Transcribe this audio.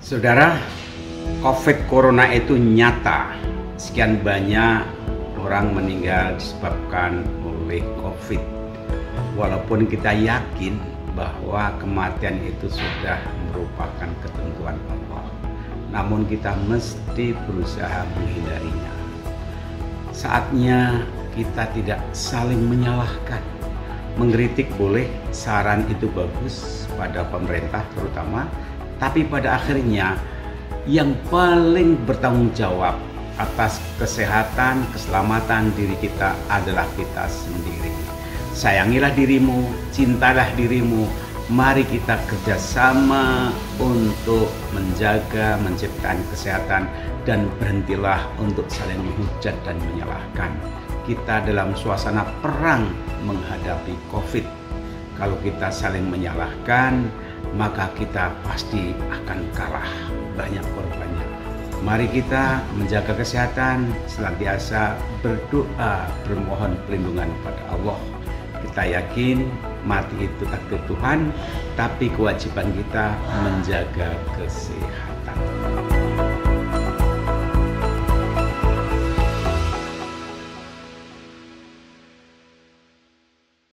Saudara, COVID Corona itu nyata. Sekian banyak orang meninggal disebabkan oleh COVID. Walaupun kita yakin bahwa kematian itu sudah merupakan ketentuan Allah. Namun kita mesti berusaha menghindarinya. Saatnya kita tidak saling menyalahkan. Mengkritik boleh, saran itu bagus pada pemerintah terutama, tapi pada akhirnya yang paling bertanggung jawab atas kesehatan, keselamatan diri kita adalah kita sendiri. Sayangilah dirimu, cintalah dirimu. Mari kita kerjasama untuk menjaga, menciptakan kesehatan dan berhentilah untuk saling menghujat dan menyalahkan. Kita dalam suasana perang menghadapi COVID. Kalau kita saling menyalahkan, maka kita pasti akan kalah banyak korbannya. Mari kita menjaga kesehatan, senantiasa berdoa, bermohon perlindungan pada Allah. Kita yakin mati itu takdir Tuhan, tapi kewajiban kita menjaga kesehatan.